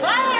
Vai!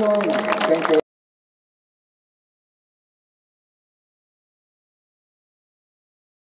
Thank you.